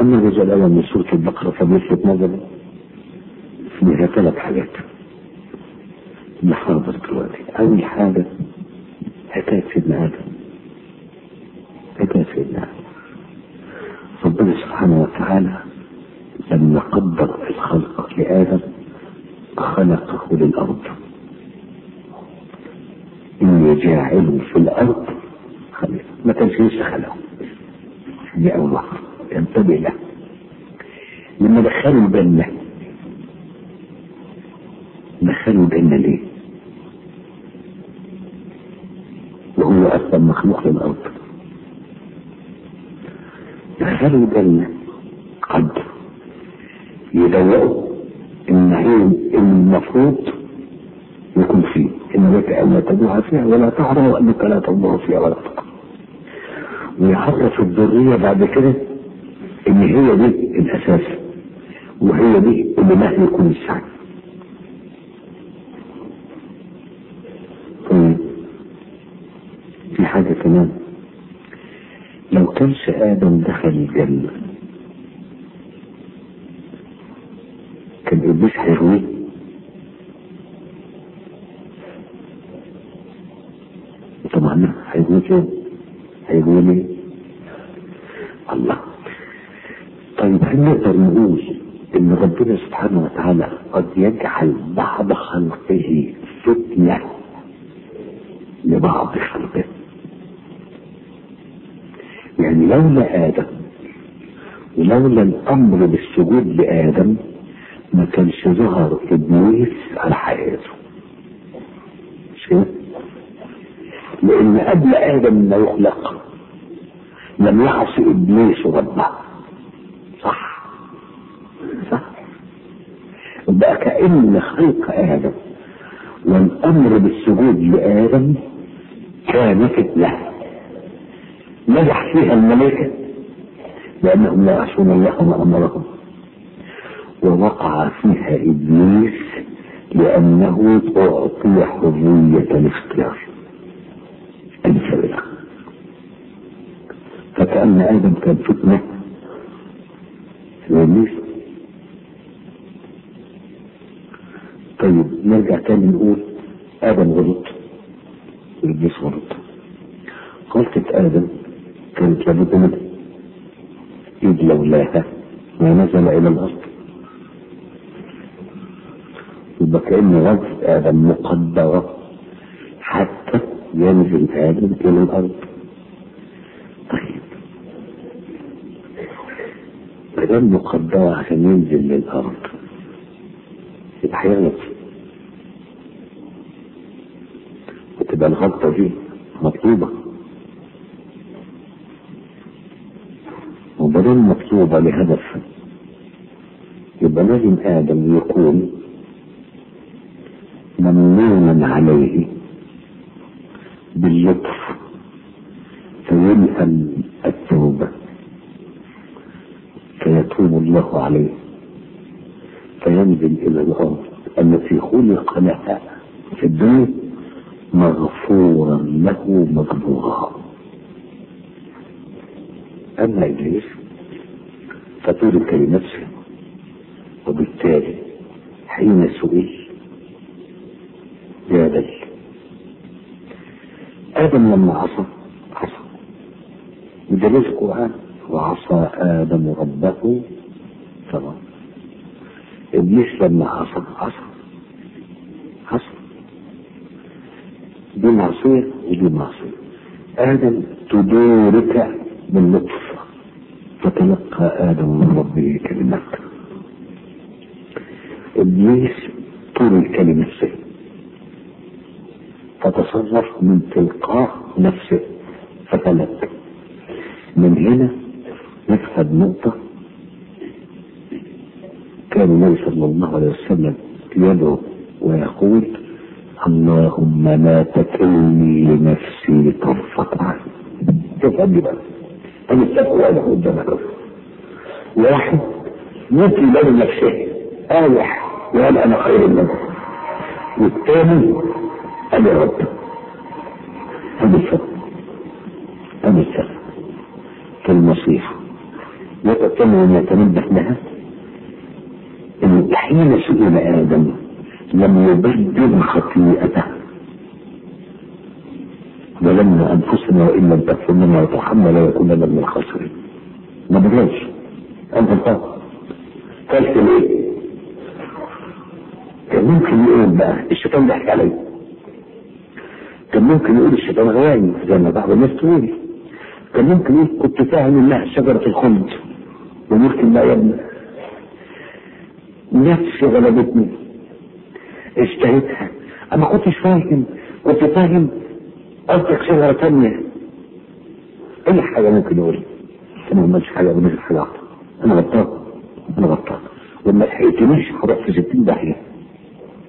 أما الرجال الأول من سورة البقرة فبيلفت نظري فيها ثلاث حاجات. نحاضر دلوقتي أول حاجة حكاية سيدنا آدم. حكاية سيدنا آدم. ربنا سبحانه وتعالى لما قدر الخلق لآدم خلقه للأرض. إني جاعل في الأرض خليفة. ما كانش لسه خلقه. دي أول واحدة ينتبه له. لما دخلوا الجنة دخلوا الجنة ليه؟ وهو أصلا مخلوق للأرض دخلوا الجنة قد يدوقوا إن هي المفروض يكون فيه. إن لك أن تجوع فيها ولا تعرف أنك لا تضر فيها ولا تقع. ويعرف الذرية بعد كده إن هي دي الأساس وهي دي اللي مهما يكون السعي طيب في حاجة كمان. لو كانش آدم دخل الجنة كان إبليس هيرويه طبعا هيرويه ليه؟ الله. هل نقدر نقول إن ربنا سبحانه وتعالى قد يجعل بعض خلقه فتنة لبعض خلقه. يعني لولا آدم ولولا الأمر بالسجود لآدم ما كانش ظهر إبليس على حياته. كده؟ لأن قبل آدم ما يخلق لم يعصي إبليس ربه صح صح بقى كأن خلق آدم. والأمر بالسجود لآدم كان فتنة نجح فيها الملائكة لأنهم لا يعصون الله ما أمرهم. ووقع فيها إبليس لأنه أعطي حرية الاختيار. الفرق فكأن آدم كان فتنة لإبليس طيب نرجع تاني نقول آدم غلط وإبليس غلط. غلطة آدم كانت لابد منها. إذ لولاها ما نزل إلى الأرض. يبقى كأن غلطة آدم مقدرة حتى ينزل آدم إلى الأرض. طيب. مادام مقدرة عشان ينزل للأرض يبقى هيغلط وتبقى الغلطة دي مطلوبة. وبدل مطلوبة لهدف. يبقى لازم آدم يكون ممنونا عليه باللطف فيلهم التوبة. فيتوب الله عليه. فينزل إلى الأرض التي خلق لها في الدنيا. مغفورا له مغفورا أما إبليس فترك لنفسه وبالتالي حين سئل جادل آدم لما عصى عصى. بدليل القرآن وعصى آدم ربه فغفر إبليس لما عصى عصى عصى. معصية ودي معصية آدم تدورك باللطف. فتلقى آدم من ربه كلمات إبليس طول الكلمة نفسه فتصرف من تلقاء نفسه. فتلك من هنا نفهم نقطة. كان النبي صلى الله عليه وسلم يدعو ويقول اللهم لا تكلني لنفسي طرفة عين قد بقى أنا اتفق وأنا قدامك واحد يمكن له نفسه. آلح وقال أنا خير منه؟ والثاني قال يا رب. هذا الفرق هذا الفرق في المصير وتتم أن يتنبه لها أن حين سئل آدم لم يبدل خطيئته. ظلمنا أنفسنا وإن لم تغفر لنا وترحمنا لا يكون من الخاسرين. ما بدلش أنت الطاقة قلت ليه؟ كان ممكن يقول بقى الشيطان ضحك علي. كان ممكن يقول الشيطان غوايي زي ما بعض الناس تقول. كان ممكن يقول كنت فاهم إنها شجرة الخلد. وممكن لا يبنى نفسي غلبتني. اشتهيتها أما كنتش فاهم كنت فاهم قصدك شجرة تانية. اي حاجة ممكن يقول؟ أنا ما حاجة بالنسبة حاجة. أنا غلطان أنا غلطان. وما لحقتنيش هروح في 60 داهية.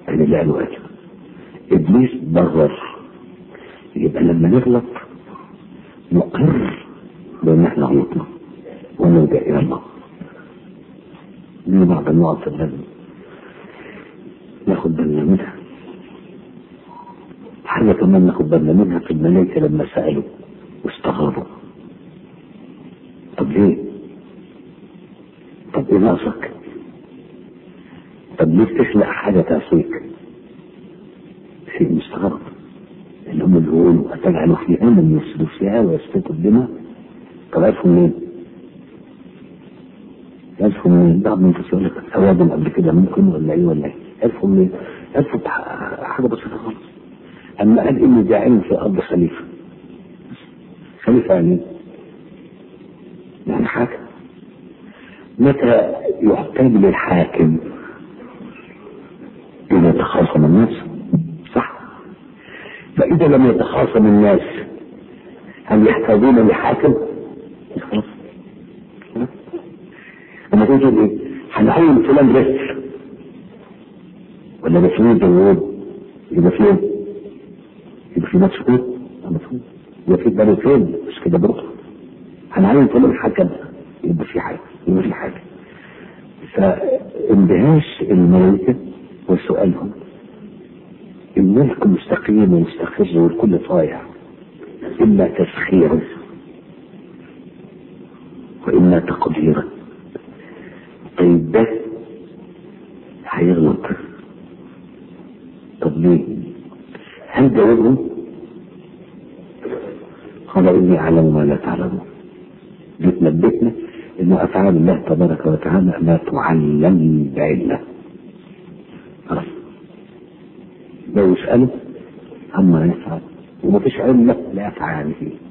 أنا اللي قالوا أجل إبليس برر يبقى لما نغلط نقر بأن إحنا غلطنا. ونلجأ إلى الله. دي بعض النقط اللي لازم ناخد بالنا منها حاجة كمان ناخد بالنا منها في الملائكة لما سألوا واستغربوا طب ليه؟ طب إيه ناقصك؟ طب ليه تخلق حاجة تعصيك؟ شيء مستغرب اللي هم بيقولوا أتجعل فيها من يفسدوا فيها ويسفكوا الدماء طب عرفوا منين؟ عرفوا منين؟ بعض من يقول لك أوادم قبل كده ممكن ولا إيه ولا إيه؟ عرفوا منين؟ عرفوا حاجة بسيطة خالص أما قال إني جاعل في الأرض خليفة. خليفة يعني. يعني حاكم. متى يحتاج للحاكم إذا تخاصم الناس؟ صح. فإذا لم يتخاصم الناس هل يحتاجون لحاكم؟ أنا تقول إيه؟ هنعين فلان رزق ولا ده فلان جواب يبقى فين؟ في ناس فين؟ مفهوم يبقى في فين؟ مش كده برضه هنعين فلان حكم يبقى في حاجة يبقى في حاجة فاندهاش الملائكة وسؤالهم الملك مستقيم ومستقر والكل طايع إلا تسخيرا وإما تقديرا طيب ده هيغلط طب ليه؟ هل جاوبهم؟ قال إني أعلم ما لا تعلمون. جيت نبتنا إنه أفعال الله تبارك وتعالى لا تعلم بعلة. خلاص. لو يسأله عما يفعل وما فيش علم فيه